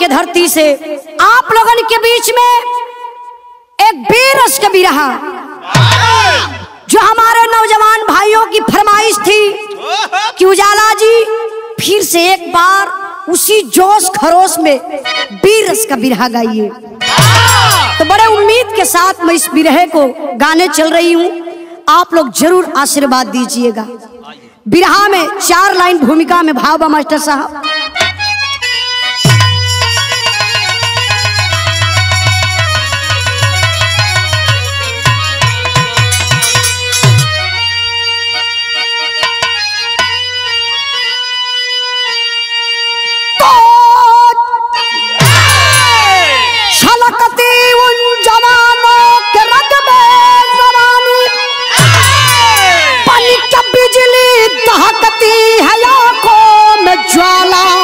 के धरती से आप लोगन के बीच में एक बेरस कवि रहा। जो हमारे नौजवान भाइयों की फरमाइश थी कि उजाला जी, फिर से एक बार उसी जोश खरोश में बीरस का बिरहा गाइए तो बड़े उम्मीद के साथ मैं इस बिरहे को गाने चल रही हूँ। आप लोग ज़रूर आशीर्वाद दीजिएगा। बिरहा में चार लाइन भूमिका में भाव मास्टर साहब। आँखों में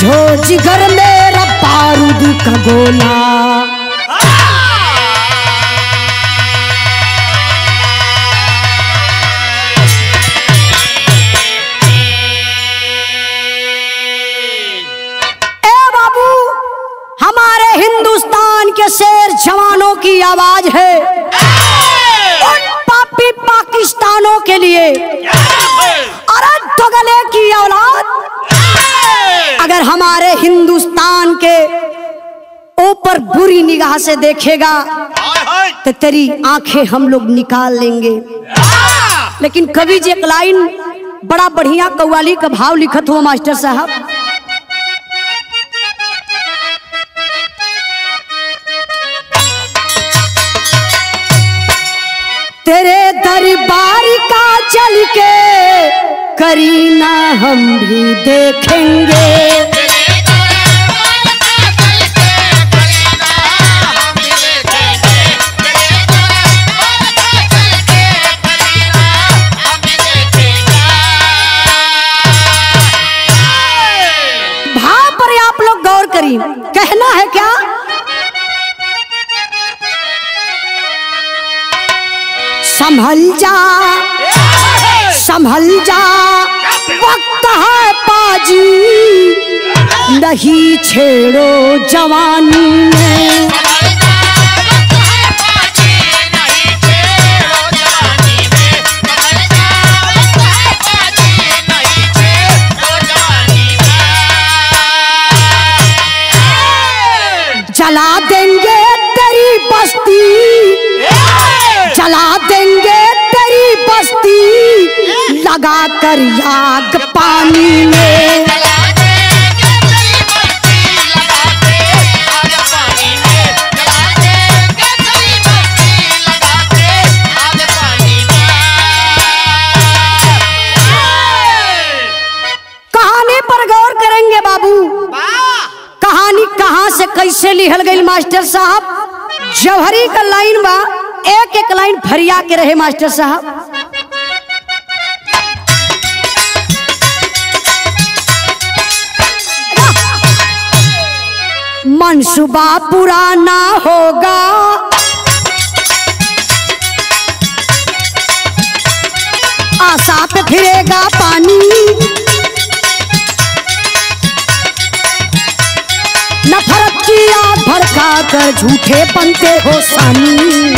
समझो जिगर मेरा बारूद का गोला। बाबू, हमारे हिंदुस्तान के शेर जवानों की आवाज़ है। उन पापी पाकिस्तानों के लिए अरे दोगले की अगर हमारे हिंदुस्तान के ऊपर बुरी निगाह से देखेगा तो तेरी आँखें हम लोग निकाल लेंगे। लेकिन कवि जी एक लाइन बड़ा बढ़िया कव्वाली का भाव लिखत हुआ मास्टर साहब। तेरे दरबार का चल के करीना हम भी देखेंगे। करिए। कहना है क्या? संभल जा। संभल जा। वक्त है पाजी। नहीं छेड़ो जवानी में। लगा कर आग पानी में। कैसे लिखल गई मास्टर साहब? जौहरी का लाइन बा एक एक लाइन फरिया के रहे मास्टर साहब। मनसूबा पुराना होगा? आशा पे फिरेगा पानी। नफरत की आग भड़का कर झूठे बनते हो सानी।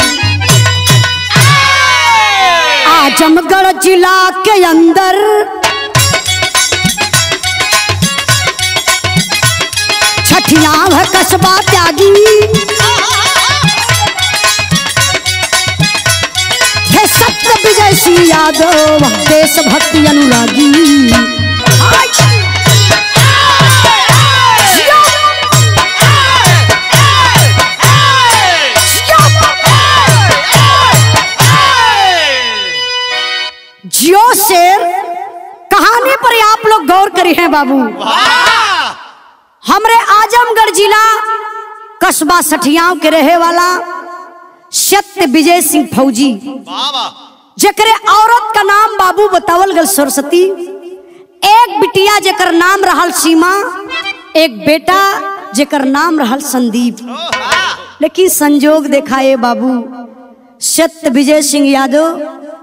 आजमगढ़ जिला के अंदर सठियाव है कस्बा त्यागी सत्य विजय यादव अनुरागी! जियो शेर कहानी पर आप लोग गौर करी हैं बाबू हमरे आजमगढ़ जिला कस्बा सठियाव के रहे वाला सत्य विजय सिंह फौजी। जकरे औरत का नाम बाबू बतावल गल सरस्वती। एक बिटिया जेकर नाम रहल सीमा एक बेटा जकर नाम रहल संदीप। लेकिन संजोग देखा ये बाबू सत्य विजय सिंह यादव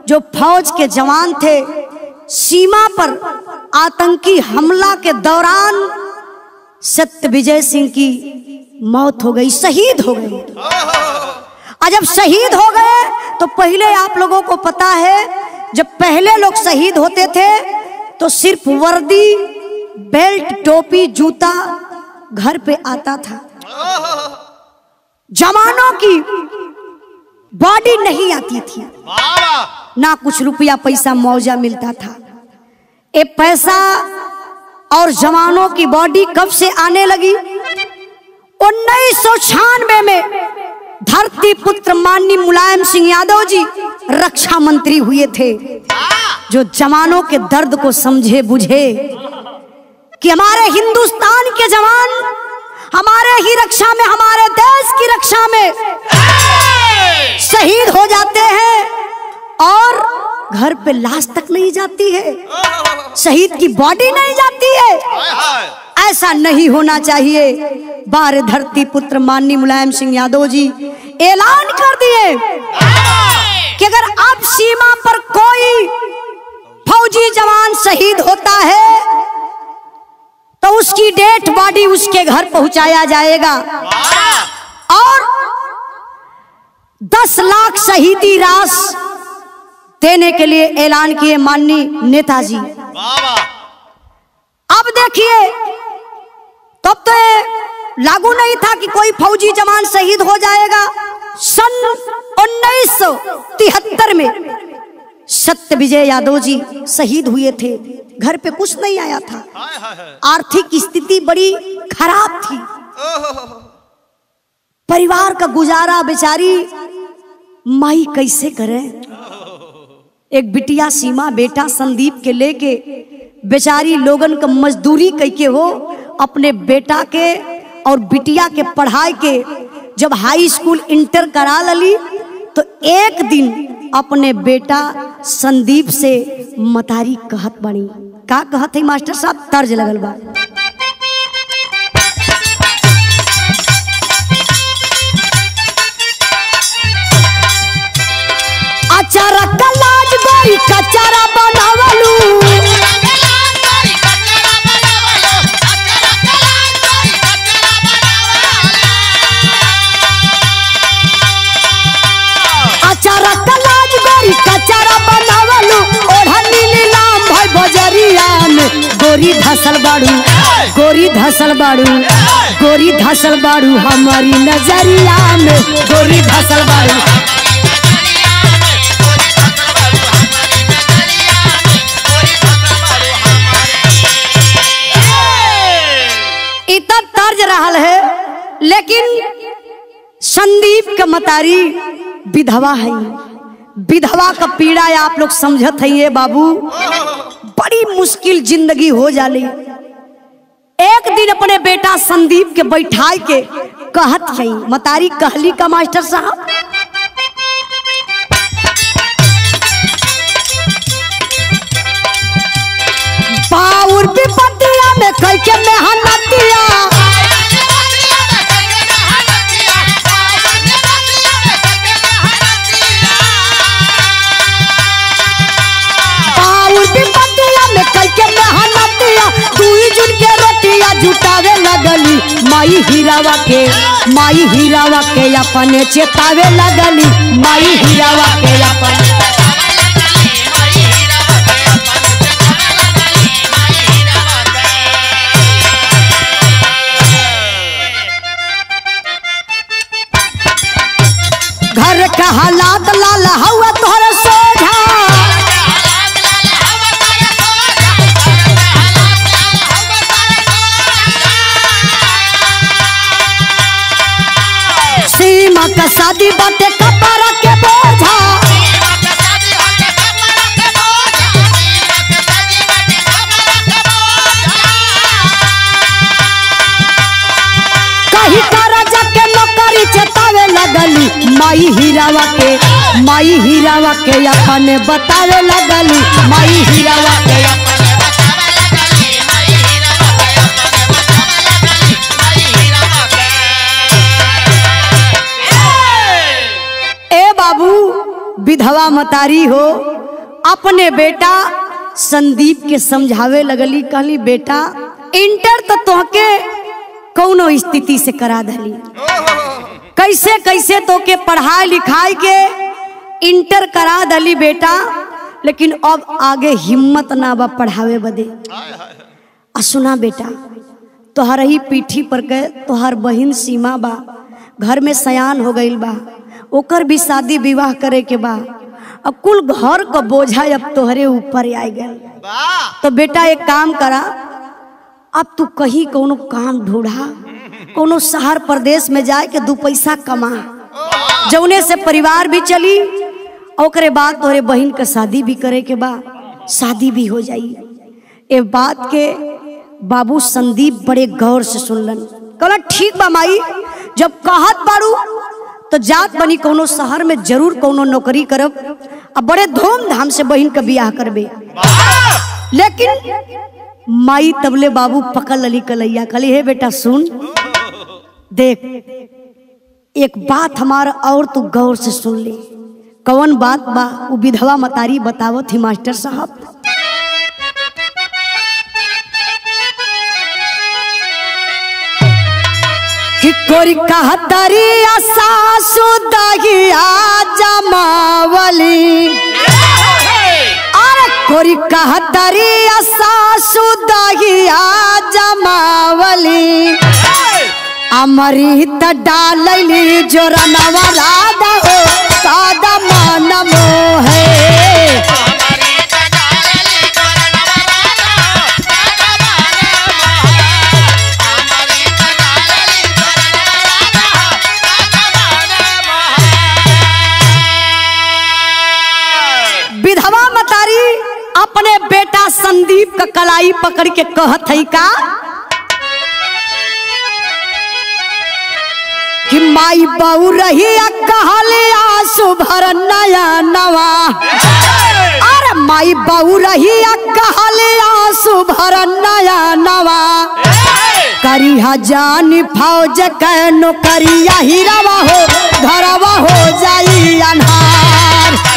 जो फौज के जवान थे सीमा पर आतंकी हमला के दौरान सत्य विजय सिंह की मौत हो गई शहीद हो गई। और जब शहीद हो गए तो पहले आप लोगों को पता है जब पहले लोग शहीद होते थे तो सिर्फ़ वर्दी बेल्ट टोपी जूता घर पे आता था। जवानों की बॉडी नहीं आती थी। ना कुछ रुपया पैसा मुआवजा मिलता था। ये पैसा और जवानों की बॉडी कब से आने लगी? उन्नीस सौ छियानवे में धरती पुत्र माननीय मुलायम सिंह यादव जी रक्षा मंत्री हुए थे, जो जवानों के दर्द को समझे बुझे कि हमारे हिंदुस्तान के जवान हमारे ही रक्षा में, हमारे देश की रक्षा में शहीद हो जाते हैं और घर पे लाश तक नहीं जाती है। शहीद की बॉडी नहीं जाती है। ऐसा नहीं होना चाहिए। बार धरती पुत्र माननीय मुलायम सिंह यादव जी, ऐलान कर दिए कि अगर अब सीमा पर कोई फौजी जवान शहीद होता है तो उसकी डेड बॉडी उसके घर पहुँचाया जाएगा। और दस लाख शहीदी रास देने के लिए ऐलान किए माननीय नेताजी। अब देखिए तब तो लागू नहीं था कि कोई फौजी जवान शहीद हो जाएगा सन उन्नीस सौ तिहत्तर में। सत्य विजय यादव जी शहीद हुए थे। घर पे कुछ नहीं आया था। आर्थिक स्थिति बड़ी खराब थी। परिवार का गुजारा बेचारी माई कैसे करे? एक बिटिया सीमा बेटा संदीप के लेके बेचारी लोगन का मजदूरी कैके हो अपने बेटा के और बिटिया के पढ़ाई के जब हाई स्कूल इंटर करा लली तो एक दिन अपने बेटा संदीप से मतारी कहत बनी। का कहत है मास्टर साहब? तर्ज लगल बा। गोरी गोरी धसल बाड़ू, गोरी धसल बाड़ू, गोरी धसल बाड़ू हमारी नज़रिया में गोरी धसल बाड़ू। लेकिन संदीप के मतारी विधवा है। विधवा का पीड़ा आप लोग समझत है ये बाबू। बड़ी मुश्किल ज़िंदगी हो जाली। एक दिन अपने बेटा संदीप के बैठाई के कहत है, मतारी कहली का मास्टर साहब। पाउर विपतिया में कई के मेहनतिया। माई हीरावा के, माई हीरावा के अपने चेतावे लगली। माई हीरावा के अपन घर का हालात लाल हवा शादी के बोझा। कहीं जाके नौकरी चतावे लगली, माई हीरावा के, माई हीरावा के अपने बतावे लगली, माई हीरावा के ए विधवा मतारी हो, अपने बेटा संदीप के समझावे लगली, कहली, बेटा, इंटर तो तोहके कौनो स्थिति से करा दली कैसे कैसे तो के पढ़ाई, लिखाई के इंटर करा दली बेटा, लेकिन अब आगे हिम्मत ना बा पढ़ावे बदे। आ सुना बेटा, तोहर ही पीठी पर के तोहर बहिन सीमा बा, घर में सयान हो गई बा। ओकर भी शादी विवाह करे के बा। अब कुल घर का बोझा अब तोहरे ऊपर आ गए तो बेटा एक काम करा। अब तू कहीं कोनो काम ढूंढा कोनो शहर प्रदेश में जाए के दू पैसा कमा। जौने से परिवार भी चली और ओकरे बाद तोहरे बहन के शादी भी करे के बा। शादी भी हो जाई। ए बात के बाबू संदीप बड़े गौर से सुनलन। कहला ठीक बा माई जब कहत बाड़ू तो जात बनी कोनो शहर में ज़रूर कोनो नौकरी करब अब बड़े धूमधाम से बहन का ब्याह करबे। लेकिन माई तबले बाबू पकड़ लली कलैया कहली, हे बेटा, सुन। देख, एक बात हमारा और तू गौर से सुन ले। कौन बात बा? विधवा मतारी बतावत ही मास्टर साहब। कि कोरी कहतरी सासु दहिया जमावली। अरे कोरी कहतरी सासु दहिया जमावली। अमृत डालली जोरनवा राधा हो सादा मन मोहे संदीप का कलाई पकड़ के कहत है का? कि माई बहू रही कहले आँसू भर नया नवा। अरे माई बहू रही कहले आँसू भर नया नवा। करी जानी फौज के नौकरिया हीरावा हो घरवा हो जाई अनहार।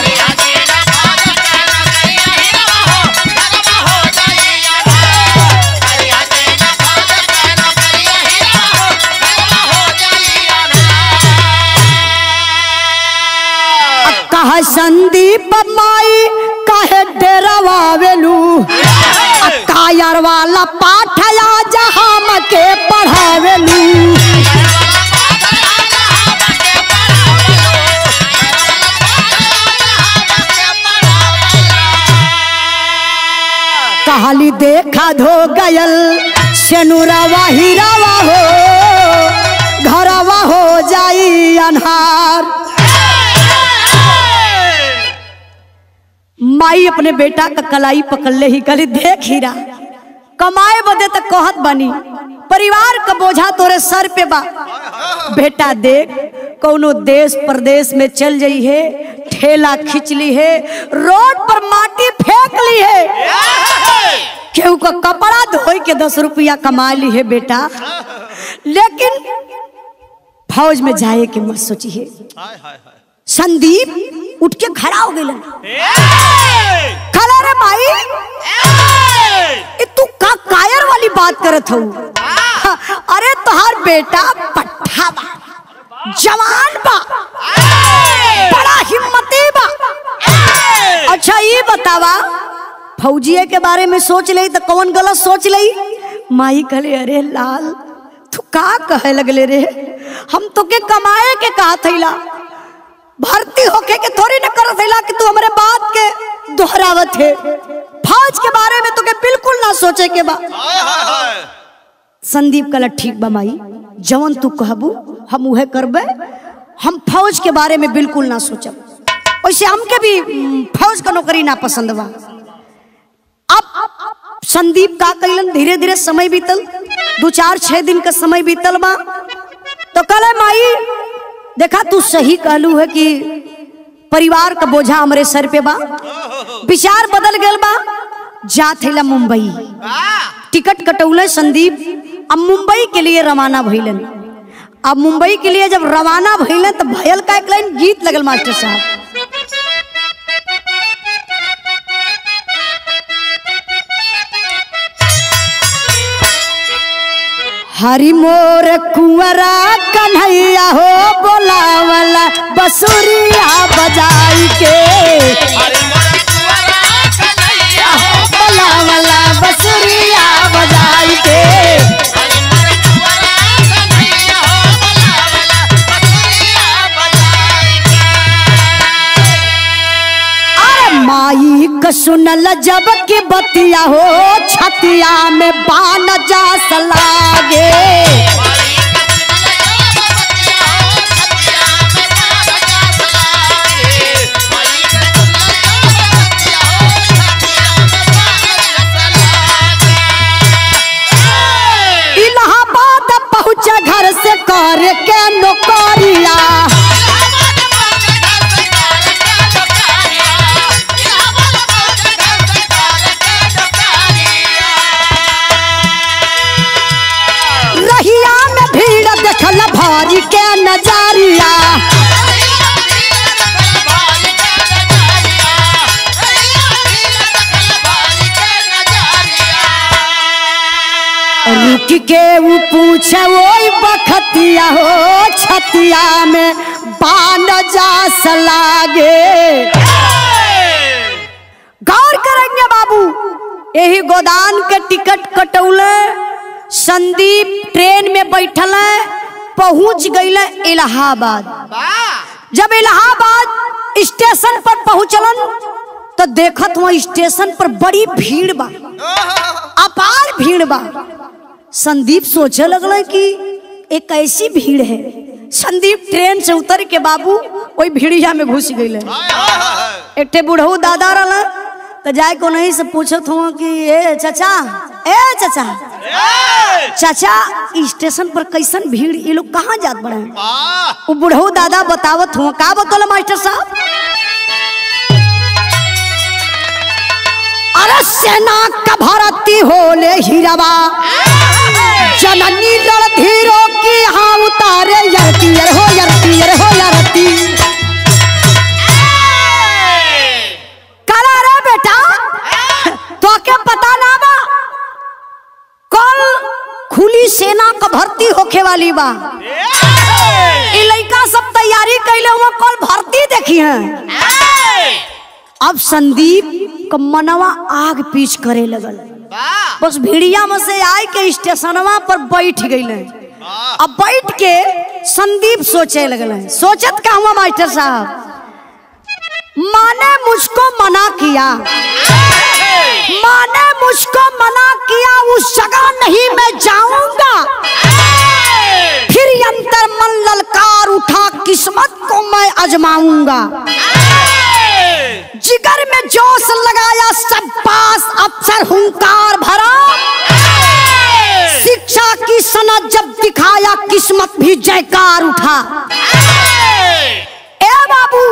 कायर वाला पाठया जहाम के पढ़ावेलू। कहाली देखा धो गयल सेनुरवा हीरावा हो घरवा हो जाई अनहार। माई अपने बेटा का कलाई पकड़ ले ही कली देख हीरा कमाए बदे तक कहत बनी। परिवार का बोझा तोरे सर पे बा। बेटा देख कोनो देश प्रदेश में चल जाई है ठेला खींच ली है रोड पर माटी फेंक ली है। केहू का कपड़ा धोई के दस रुपया कमा ली है बेटा। लेकिन फौज में जाए के मत सोची है। संदीप उठ के खड़ा हो गया खड़ा रे बात करत हो। अरे तोहार बेटा पट्ठा बा जवान बा। बड़ा हिम्मती बा। अच्छा ये बतावा, फौजिए के बारे में सोच लई तो कौन गलत सोच लई? माई कहले, अरे लाल, तू का कहे लगले रे? हम तो के कमाए के कहा थैला भर्ती होके के थोड़ी न कर थैला कि तू हमरे बात के दोहरावत है। फौज के बारे में तो के बिल्कुल ना सोचे के बा संदीप कहला ठीक बा माई जवन तू कहबू हम उहे करबे। हम फौज के बारे में बिल्कुल ना सोचब। वैसे हमके भी फौज का नौकरी ना पसंद बा। अब संदीप का कैलन धीरे धीरे समय बीतल। दो चार छह दिन का समय बीतल बा। तो कल माई देखा तू सही कहलू है कि परिवार का बोझा हमरे सर पे बा। विचार बदल गल बा जात हैला मुंबई। टिकट कटौले संदीप, अब मुंबई के लिए रवाना भैलन अब मुंबई के लिए जब रवाना भैलन तो भयल का एक लाइन गीत लगल मास्टर साहब। हरि मोर कुंवरा कन्हैया हो बोलावला बसुरिया बजाई के। बोलावला बसुरिया बजाई के। सुनल जब के बतिया हो, छतिया में बान जा सलागे इलाहाबाद पहुँचे घर से कर के नौकरिया। भारी के नजारिया? रुक के वो पूछे वो बखतिया, हो छतिया में बान जा सलागे। गौर करेंगे बाबू यही गोदान के टिकट कटौले, संदीप ट्रेन में बैठल। है पहुँच गई इलाहाबाद। जब इलाहाबाद स्टेशन पर पहुंचलन तो देखत वहाँ स्टेशन पर बड़ी भीड़ बा। अपार भीड़ बा। संदीप सोचे लगल कि एक ऐसी भीड़ है। संदीप ट्रेन से उतर के बाबू वही भीड़िया में घुस गई एक बुढ़ऊ दादा रहा तो जाए को नहीं से पूछत हुआ कि ए चाचा ए चाचा चाचा स्टेशन पर कैसन भीड़ ये लोग कहाँ जात बड़े? वो बुढ़ऊ दादा बतावत हुआ का बतौला मास्टर साहब? अरे सेना का भरती होले हीराबा जननी रणधीरों की हाँ उतारे यरती यर हो यरती। यर हो यरती करा बेटा? तो क्या पता ना बा कल खुली सेना का भर्ती होखे वाली बा। इ लइका सब तैयारी कैले हुआ कल भर्ती देखी है। अब संदीप का मनवा आग पीछ करे लगल। बस भिड़िया में से आए के स्टेशनवा पर बैठ गई अब बैठ के संदीप सोचे लगल। सोचत का हुआ मास्टर साहब? माने मुझको मना किया। माँ ने मुझको मना किया, उस जगह नहीं मैं जाऊँगा। फिर अंतर मन ललकार उठा, किस्मत को मैं अजमाऊँगा जिगर में जोश लगाया, सब पास अफसर हुंकार भरा। शिक्षा की सनत जब दिखाया, किस्मत भी जयकार उठा। ए बाबू।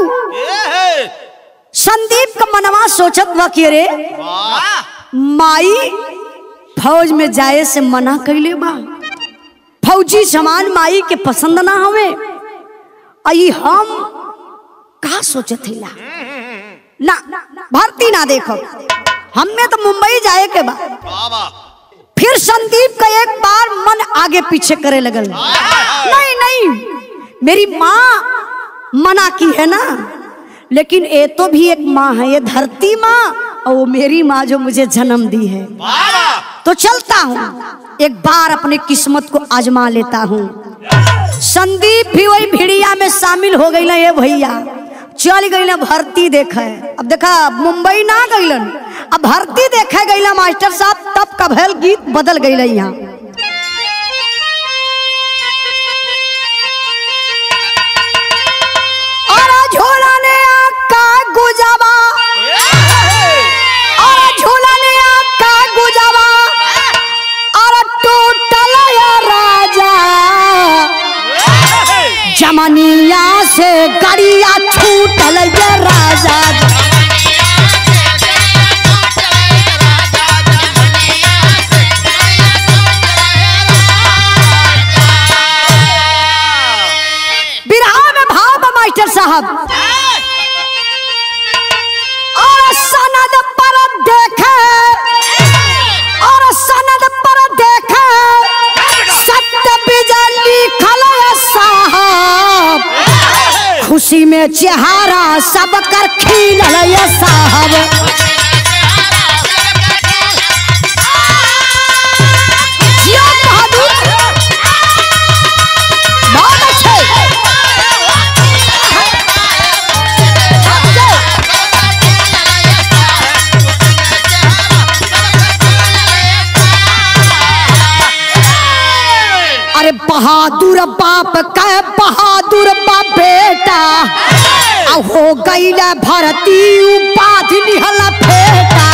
संदीप का मनवा सोचत बा कि रे माई फौज में जाए से मना कैले बा। फौजी समान माई के पसंद ना हवे। आई हम का सोचत हिला ना भर्ती ना देखो हमें तो मुंबई जाए के बा। फिर संदीप का एक बार मन आगे पीछे करे लगल। नहीं नहीं। मेरी माँ मना की है ना? लेकिन ये तो भी एक माँ है, ये धरती माँ, और वो मेरी माँ जो मुझे जन्म दी है। तो चलता हूँ, एक बार अपनी किस्मत को आजमा लेता हूँ। संदीप भी वही भिड़िया में शामिल हो गई ये भैया। चल गई भर्ती देखे। अब देखा मुंबई ना गईलन अब भर्ती देखे गईला मास्टर साहब, तब का भैल गीत बदल गई यहाँ। छूटल ये राजा। बिरहा में भाव मास्टर साहब। और सनद पर देखे। चेहरा सब कर साहब। बहादुर बाप का बहादुर बाप बेटा। हो गईला भरती उपाधि निहला फेटा।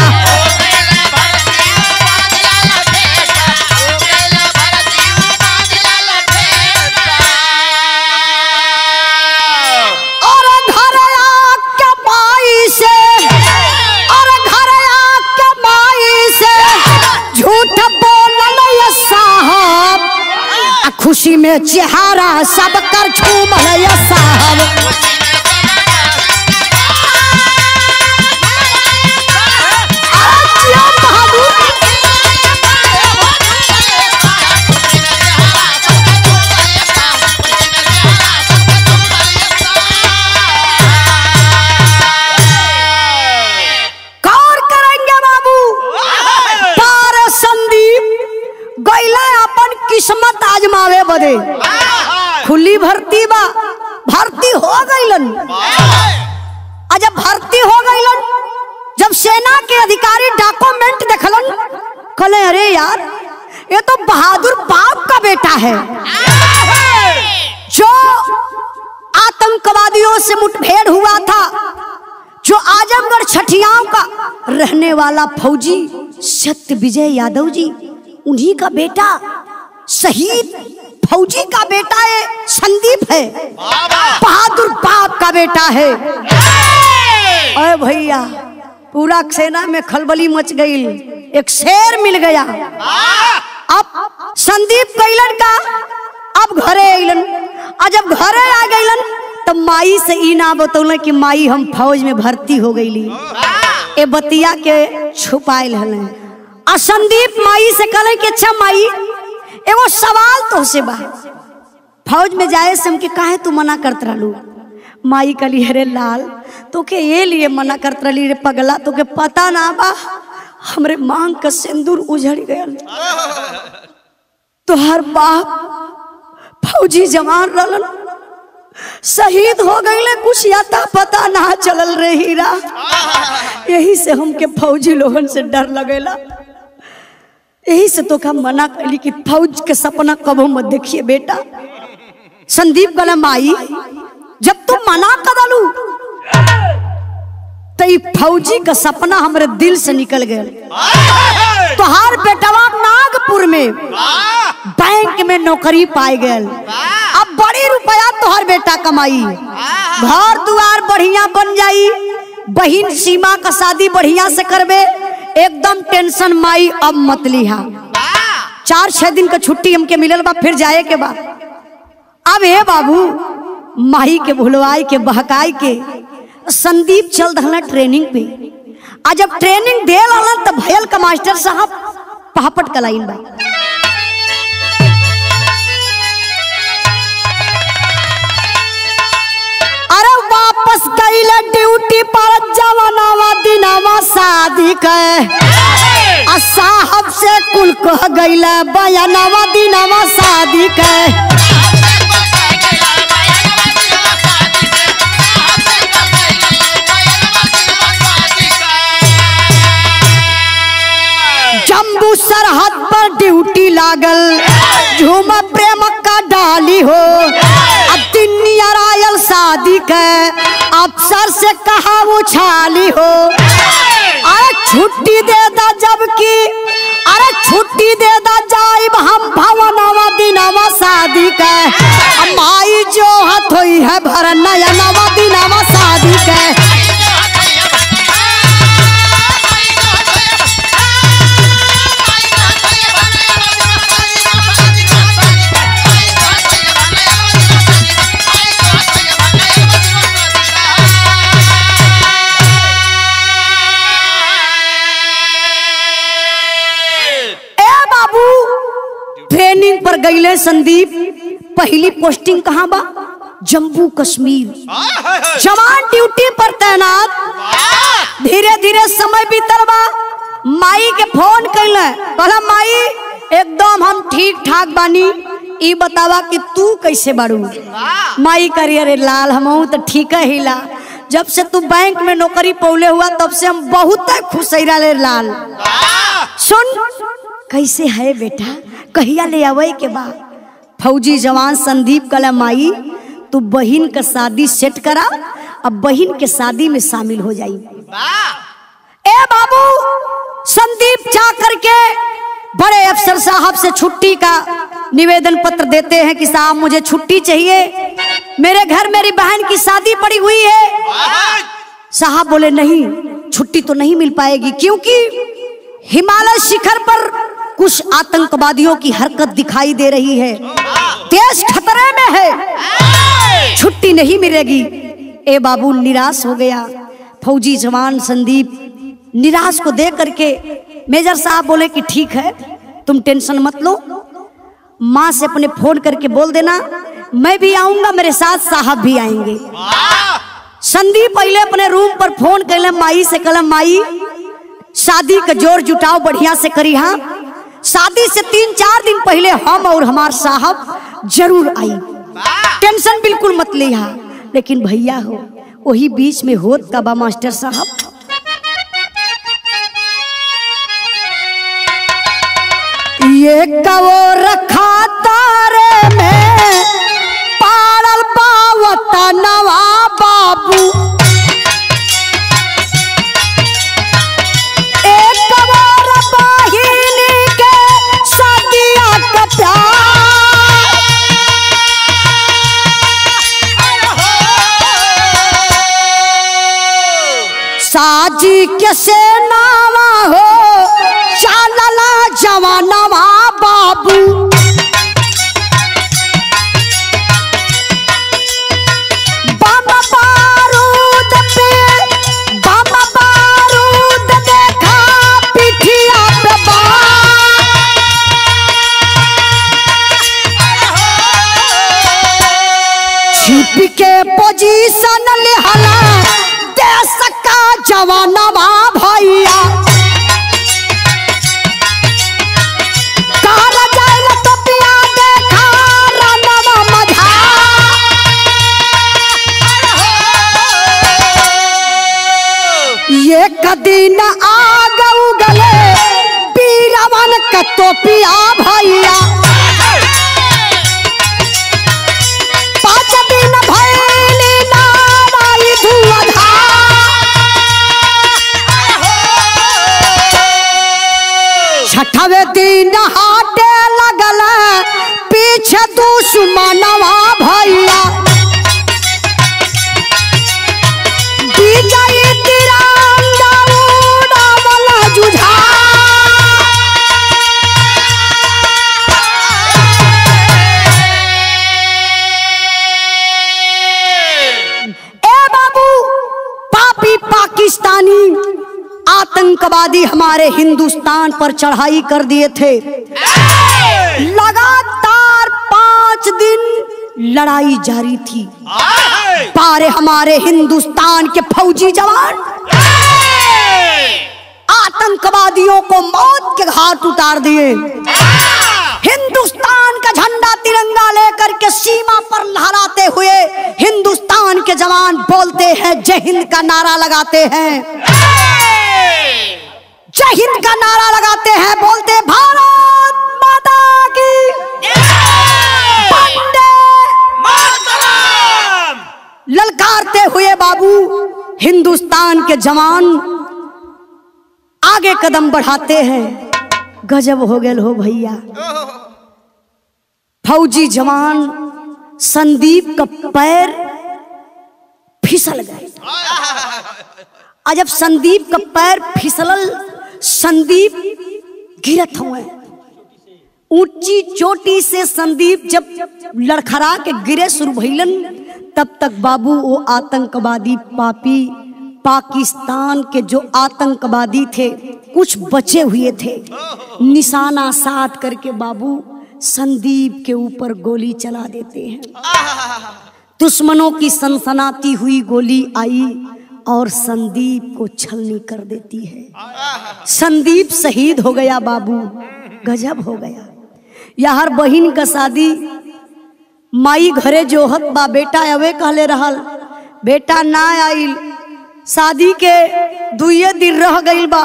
खुशी में चेहरा सब कर झूमल साहब। है। जो आतंकवादियों से मुठभेड़ हुआ था जो आजमगढ़ छठियाओं का रहने वाला फौजी सत्य विजय यादव जी उन्हीं का बेटा शहीद फौजी का बेटा है संदीप है। बहादुर बाप का बेटा है। अरे भैया पूरा सेना में खलबली मच गई। एक शेर मिल गया। अब संदीप कैलन का, अब घरे अइलन आ जब घरे आ गइलन तब माई से ई ना बतौलन कि माई हम फौज में भर्ती हो गईली। ए बतिया के छुपाइल हलन आ संदीप माई से कहले कि अच्छा माई, एगो सवाल तो से बा। फौज में जाए से हमके काहे तू मना करत रहलू? माई कली अरे लाल, तोके ये लिए मना करत रहली रे पगला, तोके पता ना बा हमरे मांग का सिंदूर उजड़ गयल तोहर बाप फौजी जवान रहलन। शहीद हो गईले, कुछ याता पता ना चलल रे हीरा। यही से हमके फौजी लोगन से डर लगेला। यही से तो का मना कली कि फौज के सपना कबो मत देखिए बेटा। संदीप कहला, माई, जब तुम मना कर तो फौजी का सपना हमारे दिल से निकल गया। तोहार बेटवा नागपुर में बैंक में नौकरी पाए गए अब बड़ी रुपया तोहर बेटा कमाई। घर दुआर बढ़िया बन जाई। बहन सीमा का शादी बढ़िया से करबे। एकदम टेंशन माई, अब मत लिहा। चार छह दिन का छुट्टी हमके मिलल बा, फिर जाए के बा। अब हे बाबू, माही के भुलवाई के बहकाई के संदीप चल रहा ट्रेनिंग पे। आ जब ट्रेनिंग दे रहा तब भयल का मास्टर साहब पहापट का लाइन बा। अरे वापस गईल ड्यूटी पर जवानावा दिनावा शादी के। आ साहब से कुल कह गई गईल बयानावा दिनावा शादी के। सरहद पर ड्यूटी लागल। झूम प्रेम का डाली हो। अब आयल शादी के अफसर से कहा वो छाली हो। अरे छुट्टी दे दा जबकि, अरे छुट्टी दे दा जाइब हम भवनवा दिनवा शादी के। माई जो हथ होई है भर नयनवा दिनवा शादी पर गईले संदीप पहली पोस्टिंग कहाँ बा? जम्मू कश्मीर। जवान ड्यूटी पर तैनात। धीरे धीरे समय बीतल बा माई के फ़ोन कैले कहला माई एकदम हम ठीक ठाक बानी। ई बतावा कि तू कैसे बाड़ू? माई करी अरे लाल हमहू तो ठीक ही ला जब से तू बैंक में नौकरी पौले हुआ तब से हम बहुत खुश रहे लाल। सुन कैसे है बेटा? कहिया ले आवे के बा? फौजी जवान संदीप कला माई तू बहन का शादी सेट करा अब बहन के शादी में शामिल हो जाई। ए बाबू संदीप जा करके बड़े अफसर साहब से छुट्टी का निवेदन पत्र देते हैं कि साहब मुझे छुट्टी चाहिए। मेरे घर मेरी बहन की शादी पड़ी हुई है। साहब बोले नहीं छुट्टी तो नहीं मिल पाएगी। क्योंकि हिमालय शिखर पर कुछ आतंकवादियों की हरकत दिखाई दे रही है। देश खतरे में है। छुट्टी नहीं मिलेगी। ए बाबू, निराश हो गया। फौजी जवान संदीप निराश को देख करके मेजर साहब बोले कि ठीक है, तुम टेंशन मत लो। माँ से अपने फ़ोन करके बोल देना, मैं भी आऊँगा, मेरे साथ साहब भी आएँगे। संदीप पहले अपने रूम पर फ़ोन कैले माई से कलम माई शादी का ज़ोर जुटाओ, बढ़िया से करी हाँ? शादी से तीन, चार दिन पहले हम और हमार साहब ज़रूर आई। टेंशन बिल्कुल मत लिया लेकिन भैया हो, वही बीच में होत का बा मास्टर साहब। ये कवो रखा तारे में पाड़ल पावत नवा बाबू। साजी के से नावा हो? चालला जवानवा बाबू। का जवानवा भैया। कार जाइल तपिया देखा रनवा मझा ये कदी न आग उगले पीरवन का तोपिया भैया। आतंकवादी हमारे हिंदुस्तान पर चढ़ाई कर दिए थे। लगातार पाँच दिन लड़ाई जारी थी। पारे हमारे हिंदुस्तान के फौजी जवान। आतंकवादियों को मौत के घाट उतार दिए। हिंदुस्तान का झंडा तिरंगा लेकर के सीमा पर लहराते हुए हिंदुस्तान के जवान बोलते हैं, जय हिंद का नारा लगाते हैं। जय हिंद का नारा लगाते हैं बोलते भारत माता की। ललकारते हुए बाबू हिंदुस्तान के जवान। आगे कदम बढ़ाते हैं। गजब हो गए हो भैया। फौजी जवान संदीप का पैर फिसल गए। और जब संदीप का पैर फिसलल। संदीप गिरत हुए। ऊँची चोटी से संदीप जब लड़खड़ा के गिरे शुरू भइलन तब तक बाबू वो आतंकवादी पापी पाकिस्तान के जो आतंकवादी थे, कुछ बचे हुए थे। निशाना साध करके बाबू संदीप के ऊपर गोली चला देते हैं। दुश्मनों की सनसनाती हुई गोली आई। और संदीप को छलनी कर देती है। संदीप शहीद हो गया बाबू। गजब हो गया। यार बहिन का शादी। माई घरे जोहत बा, बेटा अवे कहले रहल। बेटा ना आइल। शादी के दुए दिन रह गई बा।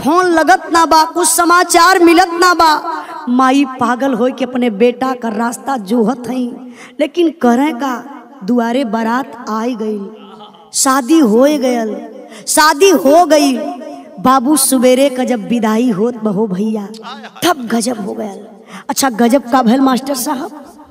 फ़ोन लगत ना बा, कुछ समाचार मिलत ना बा। माई पागल हो के अपने बेटा का रास्ता जोहत है लेकिन करें का, दुआरे बारात आई गइल। शादी हो गयल। शादी हो गई। बाबू सवेरे का जब विदाई होत बहो भैया, तब गजब हो गया अच्छा गजब का भैल मास्टर साहब।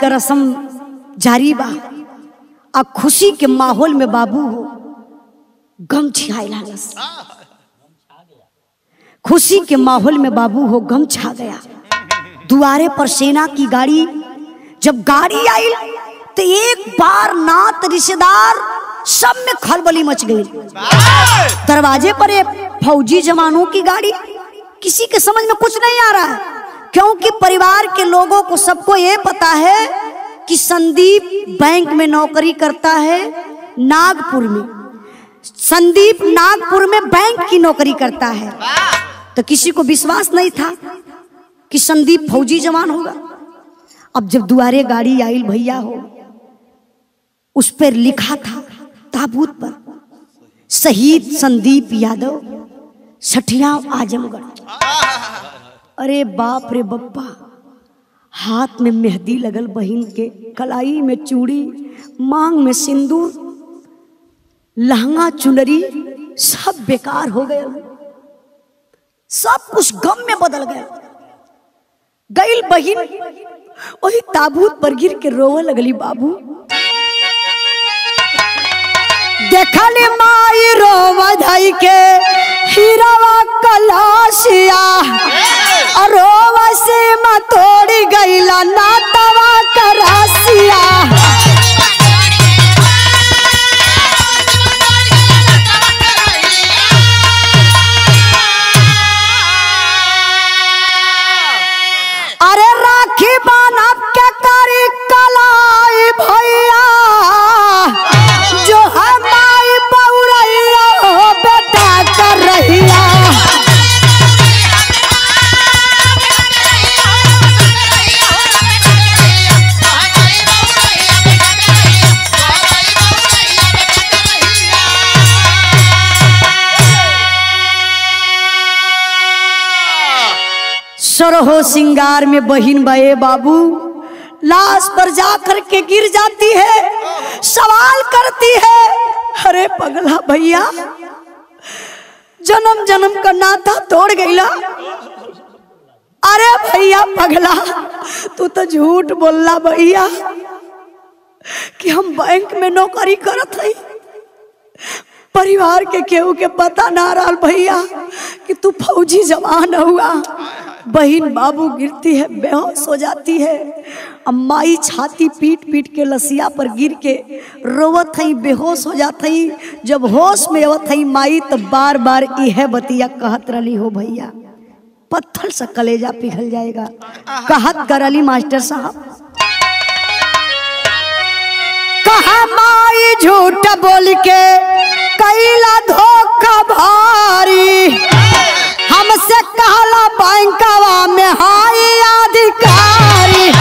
का रस्म जारी बा। आ खुशी के माहौल में बाबू हो गम छियाए लागस खुशी के माहौल में बाबू हो गम छा गया। दुआरे पर सेना की गाड़ी, जब गाड़ी आई तो एक बार नात रिश्तेदार सब में खलबली मच गई। दरवाजे पर फौजी जवानों की गाड़ी, किसी के समझ में कुछ नहीं आ रहा है। क्योंकि परिवार के लोगों को सबको ये पता है कि संदीप बैंक में नौकरी करता है नागपुर में। संदीप नागपुर में बैंक की नौकरी करता है। तो किसी को विश्वास नहीं था कि संदीप फौजी जवान होगा। अब जब दुआरे गाड़ी आई भैया हो, उस पर लिखा था ताबूत पर, शहीद संदीप यादव सठिया आजमगढ़। अरे बाप रे बप्पा, हाथ में मेहंदी लगल बहन के, कलाई में चूड़ी, मांग में सिंदूर, लहंगा चुनरी, सब बेकार हो गया। सब कुछ गम में बदल गया। गईल बहिन, वही ताबूत पर गिर के रोवे लगली बाबू। देखली माई रोवा धाई के, हीरावा कलाशिया तोड़ी गईला सरहो सिंगार में बहिन बहे बाबू। लाश पर जा कर के गिर जाती है, सवाल करती है, अरे पगला भैया, जन्म जन्म का नाता तोड़ गईला। अरे भैया पगला, तू तो झूठ बोलला भैया, कि हम बैंक में नौकरी करत हई परिवार के केहू के पता ना रहल भैया, कि तू फौजी जवान हुआ। बहन बाबू गिरती है, बेहोश हो जाती है। अम्माई छाती पीट पीट के लसिया पर गिर के रोवत हई बेहोश हो जात हई जब होश में आवत हई माई तो बार बार यह बतिया कहत रही हो भैया, पत्थर से कलेजा पिघल जाएगा। कहत करली मास्टर साहब। कहा, माई झूठ बोल के कैला धोखा भारी। हमसे कहला बैंकवा में हाई अधिकारी।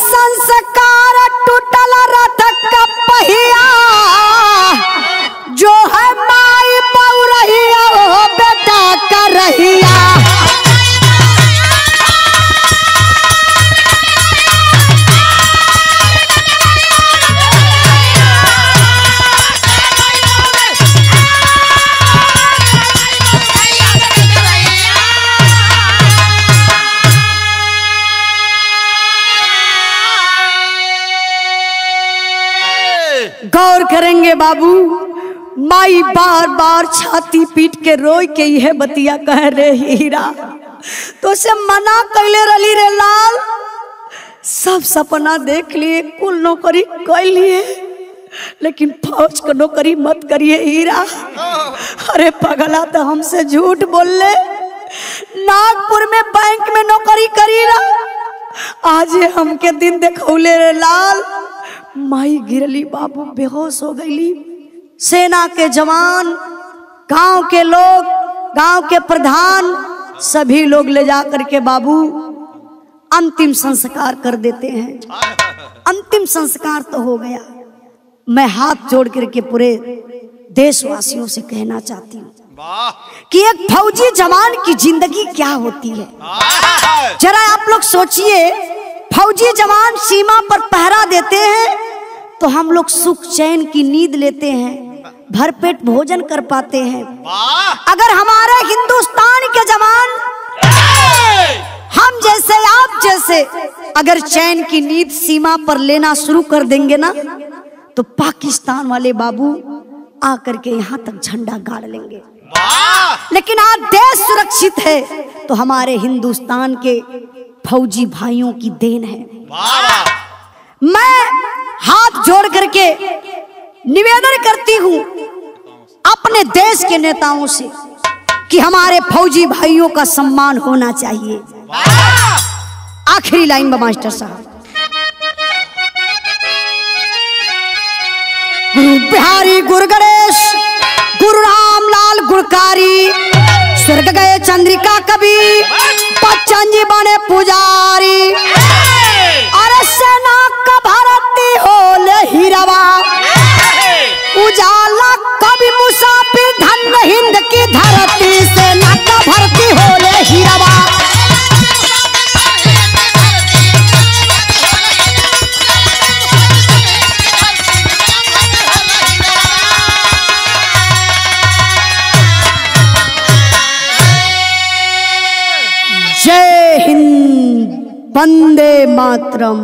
संस्कार टूटल रथ पहिया। गौर करेंगे बाबू, माई बार बार छाती पीट के रोई के यह बतिया कह रे हीरा। तो से मना कैले रली रे लाल। सब सपना देख लिए, कुल नौकरी कर लिए। लेकिन फौज को नौकरी मत करिए हीरा। अरे पगला तो हमसे झूठ बोल ले नागपुर में बैंक में नौकरी करी रहा आज हमके दिन देखौले रे लाल। माई गिरली बाबू बेहोश हो गईली। सेना के जवान, गाँव के लोग, गाँव के प्रधान, सभी लोग ले जा करके बाबू अंतिम संस्कार कर देते हैं। अंतिम संस्कार तो हो गया। मैं हाथ जोड़ करके पूरे देशवासियों से कहना चाहती हूँ कि एक फौजी जवान की ज़िंदगी क्या होती है? जरा आप लोग सोचिए फौजी जवान सीमा पर पहरा देते हैं तो हम लोग सुख चैन की नींद लेते हैं भरपेट भोजन कर पाते हैं। अगर हमारे हिंदुस्तान के जवान हम जैसे आप जैसे अगर चैन की नींद सीमा पर लेना शुरू कर देंगे ना तो पाकिस्तान वाले बाबू आकर के यहाँ तक झंडा गाड़ लेंगे। लेकिन आज देश सुरक्षित है तो हमारे हिंदुस्तान के फौजी भाइयों की देन है। मैं हाथ जोड़ करके निवेदन करती हूँ अपने देश के नेताओं से कि हमारे फौजी भाइयों का सम्मान होना चाहिए। आखिरी लाइन में मास्टर साहब। गुरु बिहारी गुरु गणेश गुरु रामलाल गुणकारी स्वर्ग गए चंद्रिका कवि पचंजी बने पुजारी। अरे सेना का भारती होले हीरवा। उजाला कभी मुसाफिर धन हिंद की धरती, सेना का हो होले हीरवा। जय हिंद वंदे मातरम